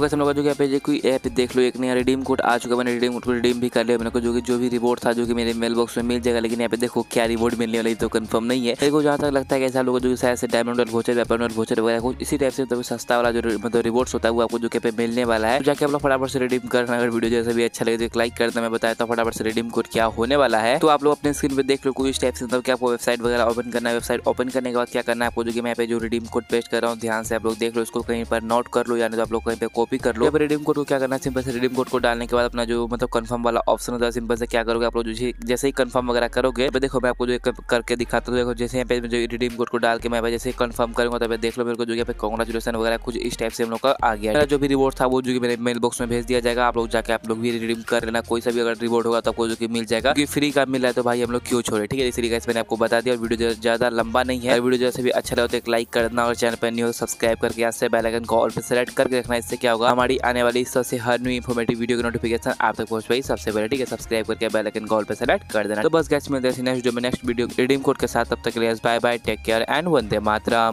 तो कैसे हम लोग जो यहाँ पे कोई ऐप देख लो, एक नया रिडीम कोड आ चुका मैंने रिडीम कोड को रिडीम भी कर लिया मेरे को जो कि, जो भी रिवॉर्ड था, जो कि मेरे मेल बॉक्स में मिल जाएगा, लेकिन यहाँ पे देखो क्या रिवॉर्ड मिलने वाली तो कंफर्म नहीं है। को जहाँ तक लगता है कि ऐसा लोग जो शायद से डायमंड भोचर वेपन और वगैरह, कुछ इसी टाइप से तो सस्ता वाला जो मतलब रिवॉर्ड्स होता है, वो आपको जो पे मिलने वाला है। तो जाके आप लोग फटाफट से रिडीम करना, अगर वीडियो जैसे भी अच्छा लगे तो लाइक करना मैं बताया था फटाफट से रिडीम कोड क्या होने वाला है। तो आप लोग अपने स्क्रीन पर देख लो इस टाइप से मतलब आपको वेबसाइट वगैरह ओपन करना है वेबसाइट ओपन करने के बाद क्या करना है, आपको जो कि मैं पे जो रिडीम कोड पेस्ट कर रहा हूँ, ध्यान से आप लोग देख लो, इसको कहीं पर नोट कर लो, यानी तो आप लोग कहीं पे कॉपी कर लो। रिडीम कोड को क्या करना है? सिंपल से रिडीम कोड को डालने के बाद अपना जो मतलब कंफर्म वाला ऑप्शन होता है सिंपल से क्या करोगे आप लोग? जैसे ही कंफर्म वगैरह करोगे तो देखो मैं आपको जो करके दिखाता हूँ। देखो जैसे यहाँ पे जो रिडीम कोड को डाल के मैं जैसे कंफर्म करूँगा तब देख लो मेरे को जो यहाँ पे कॉन्ग्रेचुलेसन वगैरह कुछ इस टाइप से हम लोग का आ गया जो भी रिवॉर्ड था, वो जो मेरे मेल बॉक्स में भेज दिया जाएगा। आप लोग जाके आप लोग भी रिडीम कर लेना। कोई सा भी अगर रिवॉर्ड होगा तो आपको जो मिल जाएगा। क्योंकि फ्री का मिल रहा है तो भाई हम लोग क्यों छोड़े? ठीक है, इस तरीके से मैंने आपको बता दिया। और वीडियो ज़्यादा लंबा नहीं है। वीडियो जैसे भी अच्छा लगे तो एक लाइक करना। और चैनल पर हो सब्सक्राइब करके यहाँ से बेलाइकन को ऑल पर सेलेक्ट करके रखना। इससे क्या होगा? हमारी आने वाली सबसे हर न्यू इन्फॉर्मेटिव वीडियो की नोटिफिकेशन आप तक पहुँच पाई। सबसे पहले ठीक है सब्सक्राइब करके बेल आइकन कॉल पर सेलेक्ट कर देना। तो बस गैस मिलते हैं नेक्स्ट वीडियो रिडीम कोड के साथ। तब तक के लिए bye bye take care and Vande Mataram.